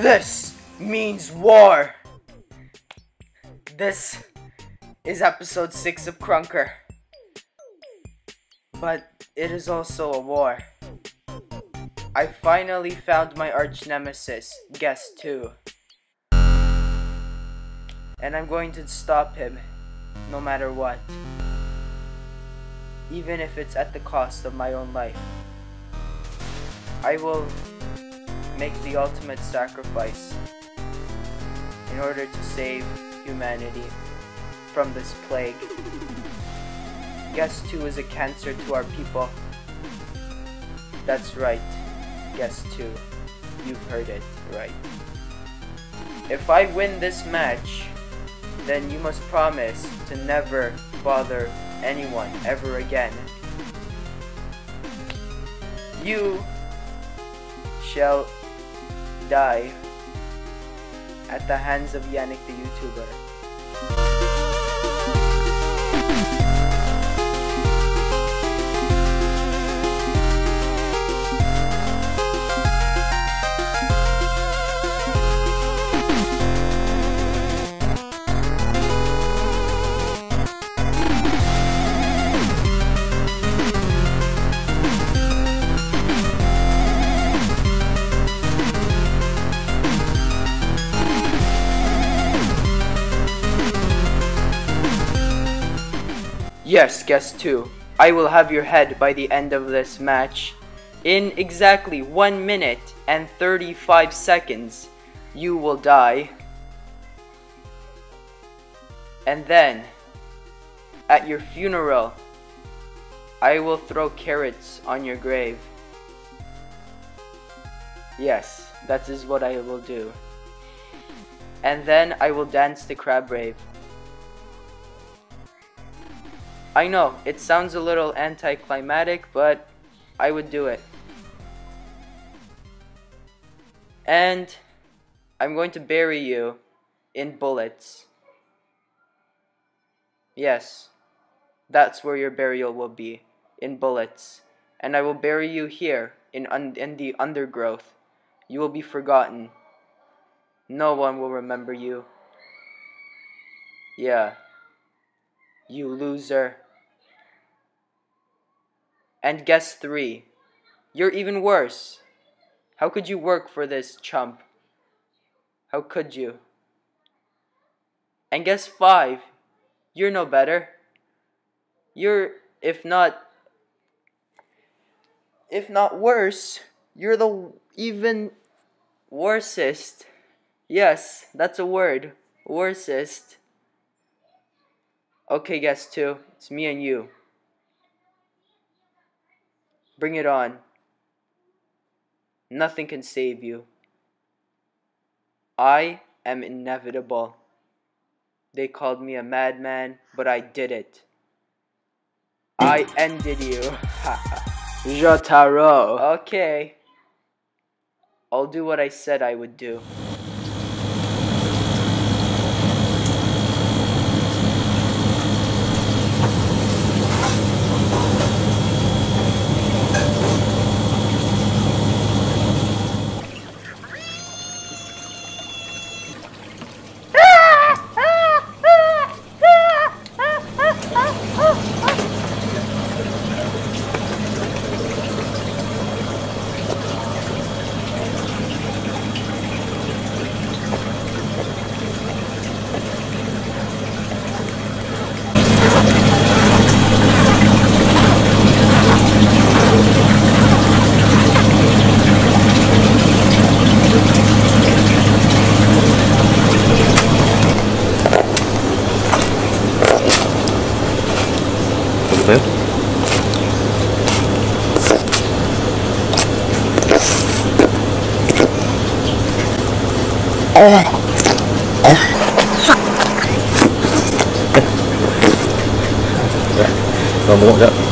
This means war. This is episode 6 of Krunker. But it is also a war. I finally found my arch nemesis, Guest 2. And I'm going to stop him, no matter what. Even if it's at the cost of my own life. I will make the ultimate sacrifice in order to save humanity from this plague. Guest 2 is a cancer to our people. That's right, Guest 2. You've heard it right. If I win this match, then you must promise to never bother anyone ever again. You shall die at the hands of Yanik the YouTuber. Yes, Guest 2. I will have your head by the end of this match. In exactly 1 minute and 35 seconds, you will die. And then, at your funeral, I will throw carrots on your grave. Yes, that is what I will do. And then I will dance the crab rave. I know, it sounds a little anticlimactic, but I would do it. And I'm going to bury you in bullets. Yes, that's where your burial will be, in bullets. And I will bury you here, in, in the undergrowth. You will be forgotten. No one will remember you. Yeah. You loser. And Guest three. You're even worse. How could you work for this chump? How could you? And Guest five. You're no better. You're, if not, if not worse, you're the even worsest. Yes, that's a word. Worsest. Okay, Guest two. It's me and you. Bring it on. Nothing can save you. I am inevitable. They called me a madman, but I did it. I ended you. Jotaro. Okay. I'll do what I said I would do. phép rồi muốn rồi